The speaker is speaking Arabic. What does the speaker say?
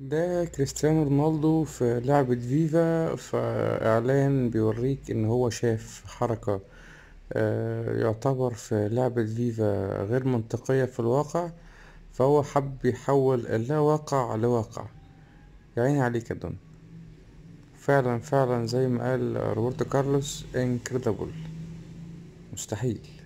ده كريستيانو رونالدو في لعبة فيفا في إعلان بيوريك إن هو شاف حركة آه، يعتبر في لعبة فيفا غير منطقية في الواقع فهو حب يحول اللاواقع لواقع. يعيني عليك يا دون. فعلا فعلا زي ما قال روبرتو كارلوس incredible مستحيل.